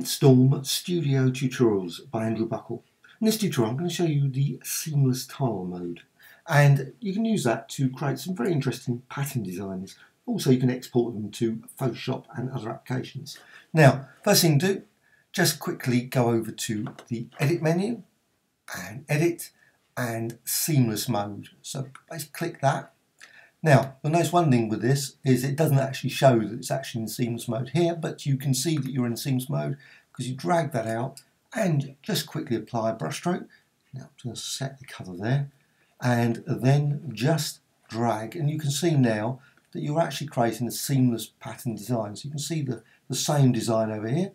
PaintStorm Studio Tutorials by Andrew Buckle. In this tutorial I'm going to show you the seamless tile mode and you can use that to create some very interesting pattern designs. Also you can export them to Photoshop and other applications. Now first thing to do, just quickly go over to the edit menu and edit and seamless mode. So basically click that now, the nice one thing with this is it doesn't actually show that it's actually in seamless mode here, but you can see that you're in seamless mode because you drag that out and just quickly apply a brushstroke. Now, I'm going to set the colour there and then just drag and you can see now that you're actually creating a seamless pattern design. So you can see the, the same design over here.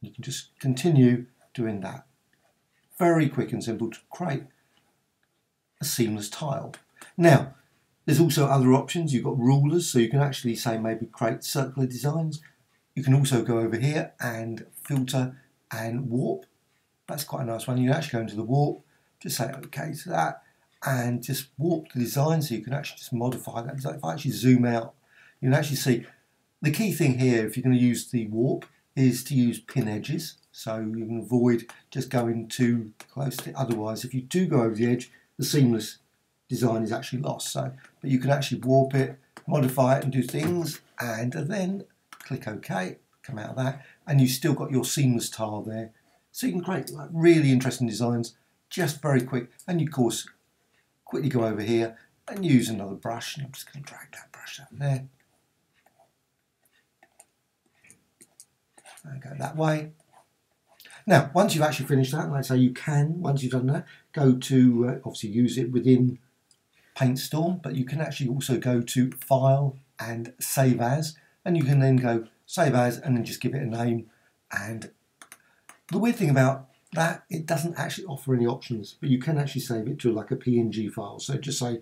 You can just continue doing that. Very quick and simple to create a seamless tile. Now, there's also other options. You've got rulers, so you can actually say maybe create circular designs. You can also go over here and filter and warp. That's quite a nice one. You can actually go into the warp, just say OK to that, and just warp the design so you can actually just modify that design. If I actually zoom out, you can actually see the key thing here, if you're going to use the warp, is to use pin edges. So you can avoid just going too close to it. Otherwise, if you do go over the edge, the seamless design is actually lost. So, but you can actually warp it, modify it and do things and then click OK, come out of that and you've still got your seamless tile there. So you can create like really interesting designs just very quick and you of course quickly go over here and use another brush and I'm just going to drag that brush down there. And go that way. Now, once you've actually finished that, let's say you can, once you've done that, go to, uh, obviously use it within PaintStorm, but you can actually also go to File and Save As, and you can then go Save As and then just give it a name. And the weird thing about that, it doesn't actually offer any options, but you can actually save it to like a PNG file. So just say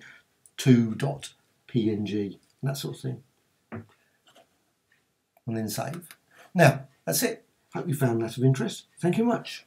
2.png, that sort of thing. And then save. Now, that's it. Hope you found that of interest. Thank you much.